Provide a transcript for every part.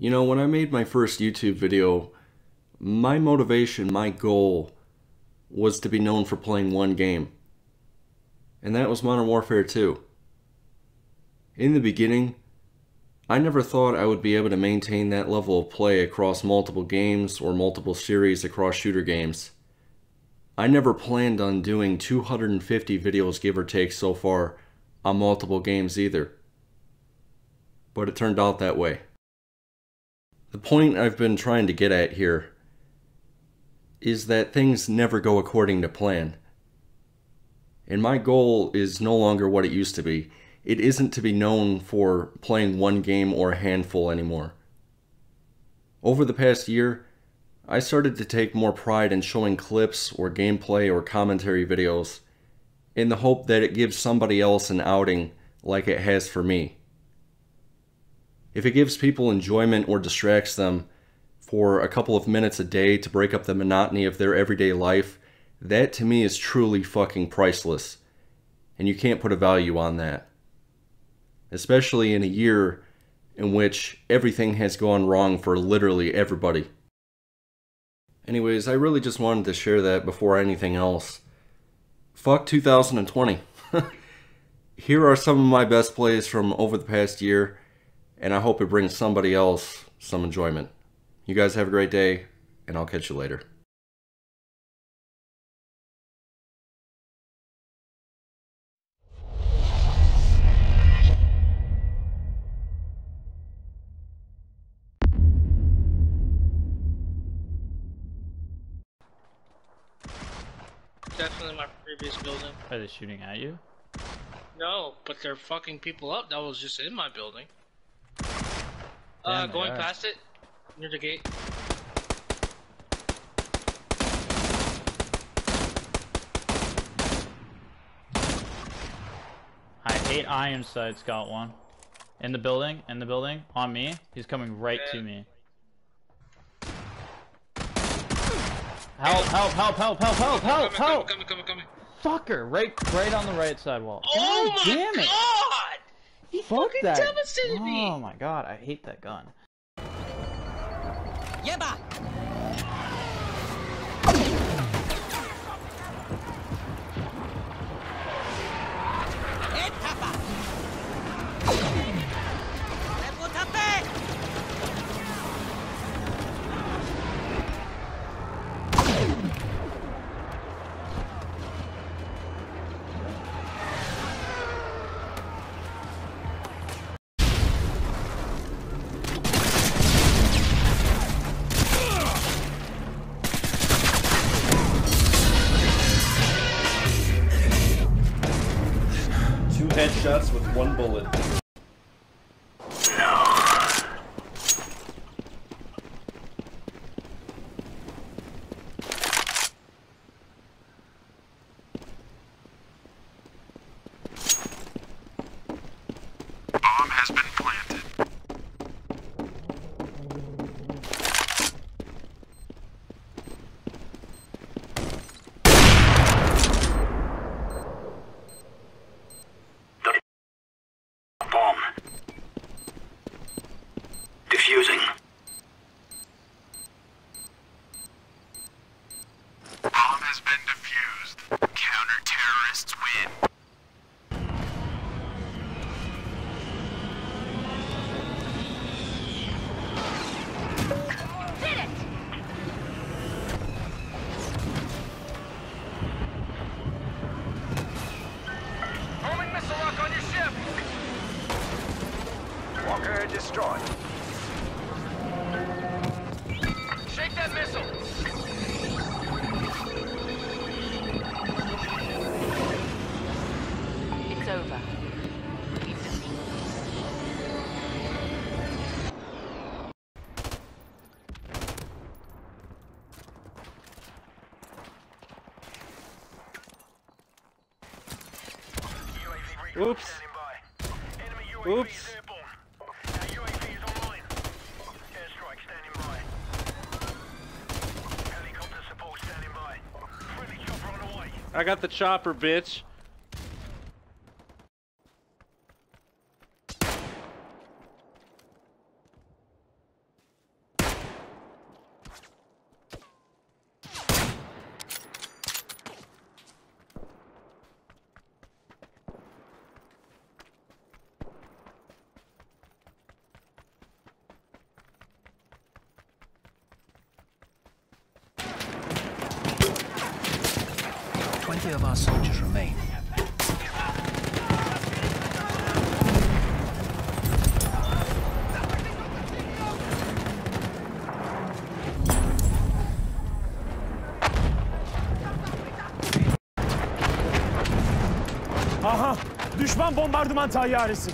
You know, when I made my first YouTube video, my motivation, my goal, was to be known for playing one game. And that was Modern Warfare 2. In the beginning, I never thought I would be able to maintain that level of play across multiple games or multiple series across shooter games. I never planned on doing 250 videos give or take so far on multiple games either. But it turned out that way. The point I've been trying to get at here is that things never go according to plan. And my goal is no longer what it used to be. It isn't to be known for playing one game or a handful anymore. Over the past year, I started to take more pride in showing clips or gameplay or commentary videos in the hope that it gives somebody else an outing like it has for me. If it gives people enjoyment or distracts them for a couple of minutes a day to break up the monotony of their everyday life, that to me is truly fucking priceless. And you can't put a value on that especially in a year in which everything has gone wrong for literally everybody. Anyways, I really just wanted to share that before anything else. Fuck 2020. Here are some of my best plays from over the past year, and I hope it brings somebody else some enjoyment. You guys have a great day, and I'll catch you later. Definitely my previous building. Are they shooting at you? No, but they're fucking people up. That was just in my building. Uh, Damn, going are. past it, near the gate. I hate iron sights. Got one. In the building. In the building. On me. He's coming right to me. Help! Help! Help! Help! Help! Help! Help! coming, Help! coming, coming, coming, coming. Fucker! Right, right on the right side wall. Oh God my damn it! god! He Fuck that! devastated me. Oh my god! I hate that gun. Yeba! Headshots with one bullet. The way. I got the chopper, bitch. Three of our soldiers remain. Aha! Düşman bombardıman tayyaresi.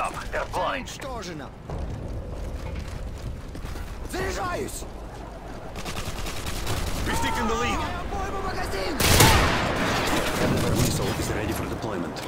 up, they're blind. Уничтожено! Заряжаюсь! We've taken the lead. Обойму магазин! Ember missile is ready for deployment.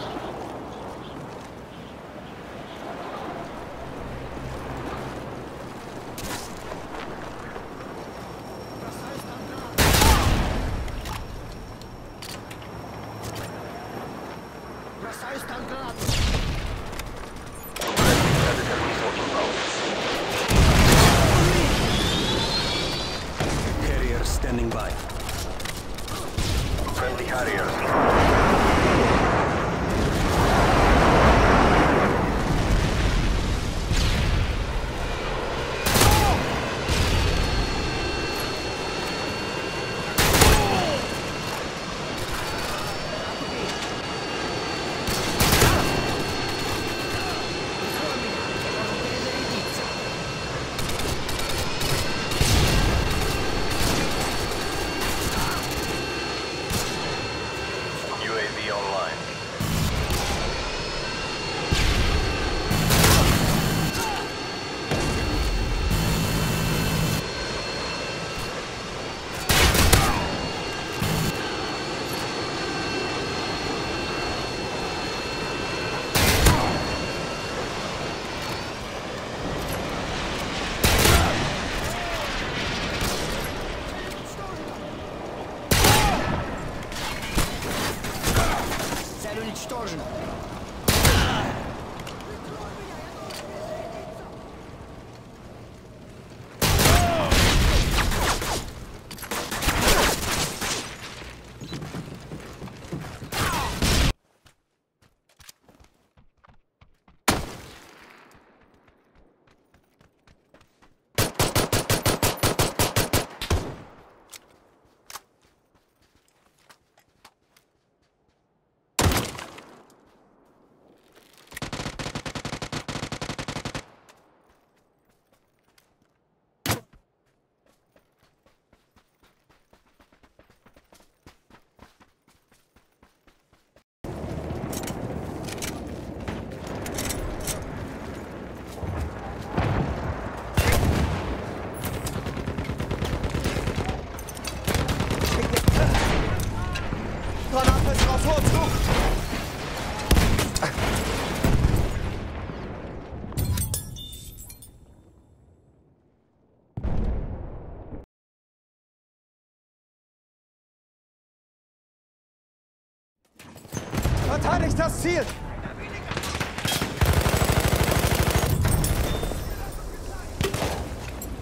Ziel!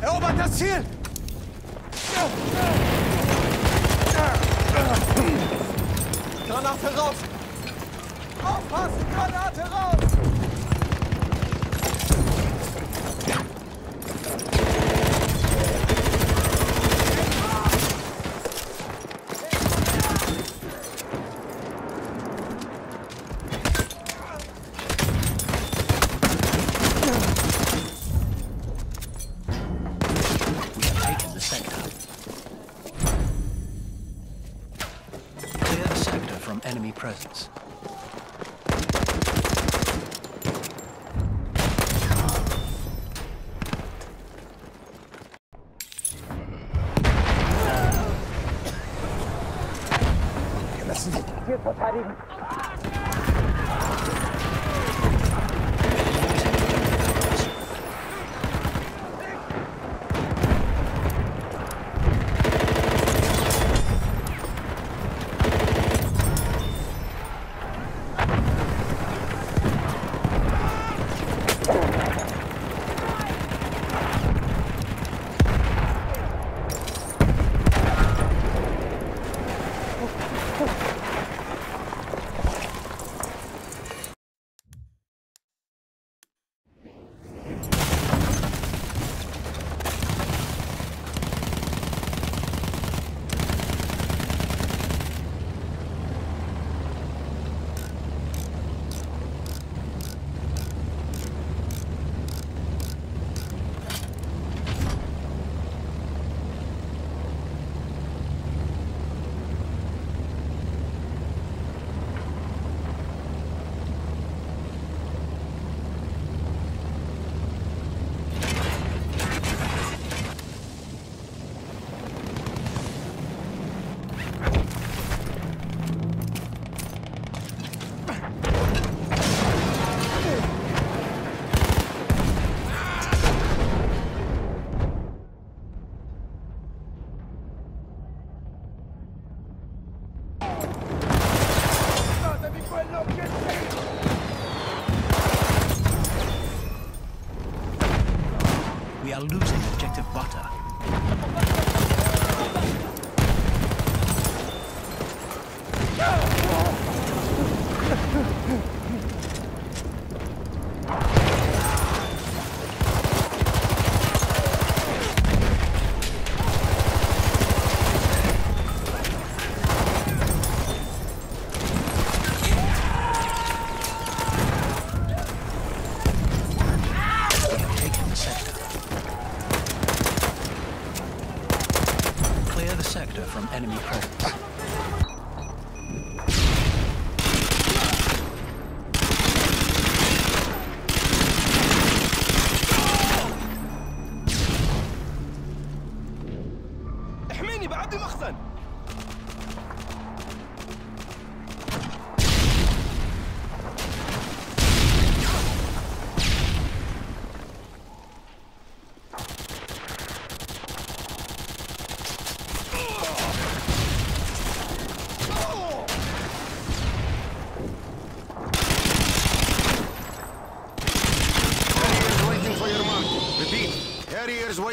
Erobert das Ziel! Granate raus! Aufpassen! Granate raus! Sector. Clear the sector from enemy presence.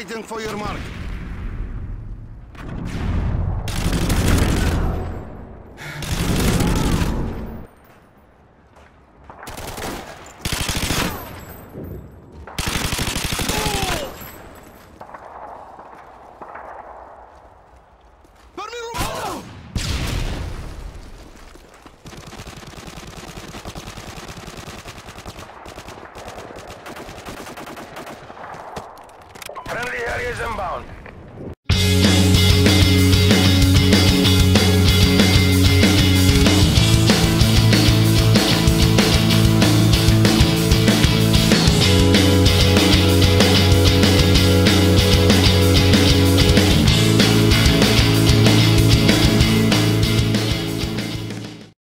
Waiting for your mark. Inbound.